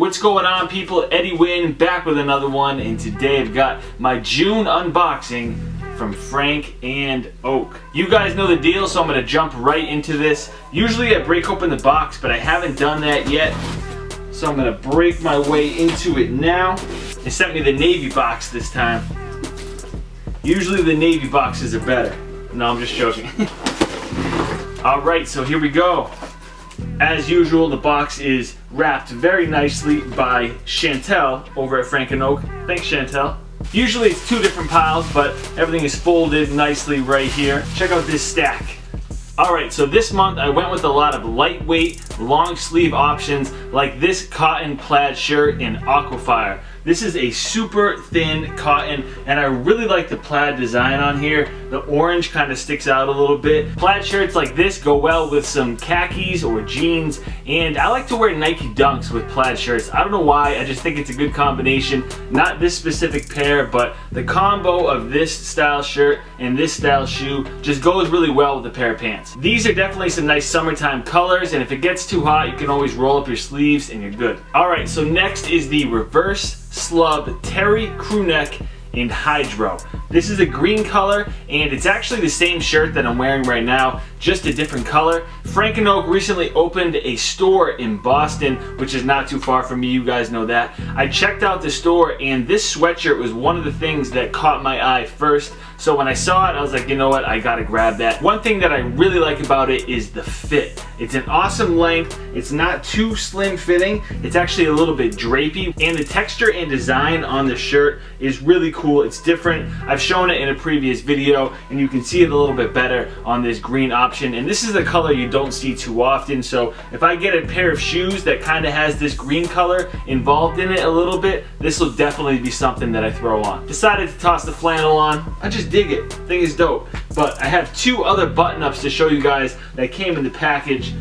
What's going on people? Eddie Win back with another one and today I've got my June unboxing from Frank and Oak. You guys know the deal so I'm going to jump right into this. Usually I break open the box but I haven't done that yet. So I'm going to break my way into it now. They sent me the Navy box this time. Usually the Navy boxes are better. No, I'm just joking. Alright, so here we go. As usual, the box is wrapped very nicely by Chantel over at Frank and Oak. Thanks, Chantel. Usually it's two different piles, but everything is folded nicely right here. Check out this stack. Alright, so this month I went with a lot of lightweight, long sleeve options like this cotton plaid shirt in Aquifer. This is a super thin cotton and I really like the plaid design on here. The orange kind of sticks out a little bit. Plaid shirts like this go well with some khakis or jeans and I like to wear Nike Dunks with plaid shirts. I don't know why, I just think it's a good combination. Not this specific pair, but the combo of this style shirt and this style shoe just goes really well with a pair of pants. These are definitely some nice summertime colors and if it gets too hot, you can always roll up your sleeves and you're good. Alright, so next is the reverse slub terry crewneck in Hydro. This is a green color and it's actually the same shirt that I'm wearing right now, just a different color. Frank and Oak recently opened a store in Boston, which is not too far from me, you guys know that. I checked out the store and this sweatshirt was one of the things that caught my eye first. So when I saw it, I was like, you know what, I gotta grab that. One thing that I really like about it is the fit. It's an awesome length, it's not too slim fitting, it's actually a little bit drapey, and the texture and design on the shirt is really cool, it's different. I've shown it in a previous video, and you can see it a little bit better on this green option, and this is the color you don't see too often, so if I get a pair of shoes that kind of has this green color involved in it a little bit, this will definitely be something that I throw on. Decided to toss the flannel on, I just dig it. Thing is dope. But I have two other button-ups to show you guys that came in the package.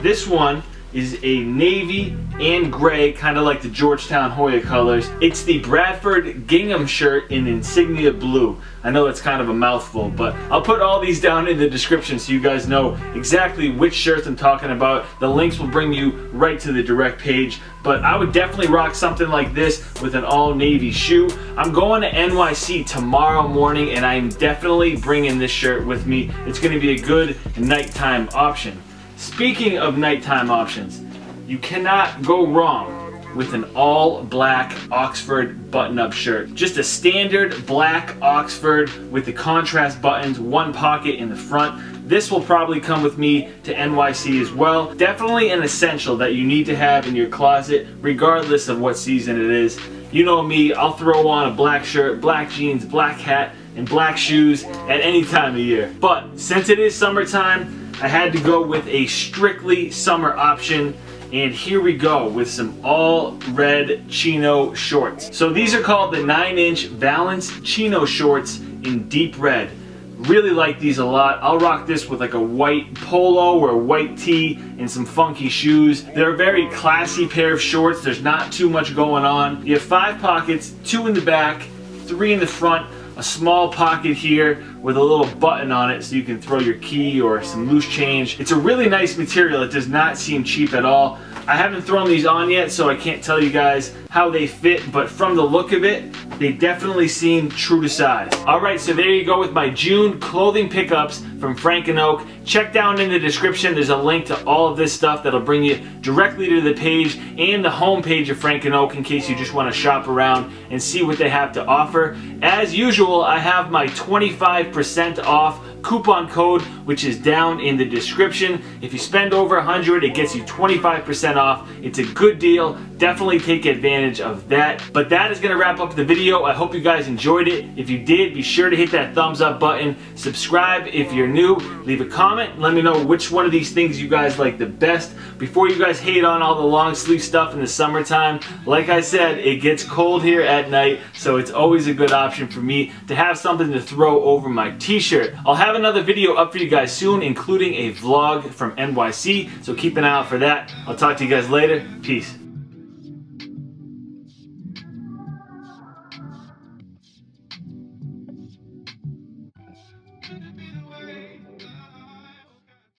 This one is a navy and gray, kind of like the Georgetown Hoya colors. It's the Branford gingham shirt in insignia blue. I know it's kind of a mouthful, but I'll put all these down in the description so you guys know exactly which shirts I'm talking about. The links will bring you right to the direct page, but I would definitely rock something like this with an all navy shoe. I'm going to NYC tomorrow morning and I'm definitely bringing this shirt with me. It's gonna be a good nighttime option. Speaking of nighttime options, you cannot go wrong with an all black Oxford button-up shirt. Just a standard black Oxford with the contrast buttons, one pocket in the front. This will probably come with me to NYC as well. Definitely an essential that you need to have in your closet regardless of what season it is. You know me, I'll throw on a black shirt, black jeans, black hat, and black shoes at any time of year. But since it is summertime, I had to go with a strictly summer option and here we go with some all red chino shorts. So these are called the 9 inch Valence chino shorts in deep red. Really like these a lot. I'll rock this with like a white polo or a white tee and some funky shoes. They're a very classy pair of shorts. There's not too much going on. You have five pockets, two in the back, three in the front a small pocket here with a little button on it so you can throw your key or some loose change. It's a really nice material. It does not seem cheap at all. I haven't thrown these on yet, so I can't tell you guys how they fit, but from the look of it, they definitely seem true to size. Alright, so there you go with my June clothing pickups from Frank and Oak. Check down in the description, there's a link to all of this stuff that'll bring you directly to the page and the home page of Frank and Oak in case you just want to shop around and see what they have to offer. As usual, I have my 25% off coupon code which is down in the description. If you spend over 100 it gets you 25% off. It's a good deal. Definitely take advantage of that. But that is going to wrap up the video. I hope you guys enjoyed it. If you did, be sure to hit that thumbs up button. Subscribe if you're new. Leave a comment. Let me know which one of these things you guys like the best. Before you guys hate on all the long sleeve stuff in the summertime, like I said, it gets cold here at night, so it's always a good option for me to have something to throw over my t-shirt. I'll have another video up for you guys soon, including a vlog from NYC, so keep an eye out for that. I'll talk to you guys later. Peace.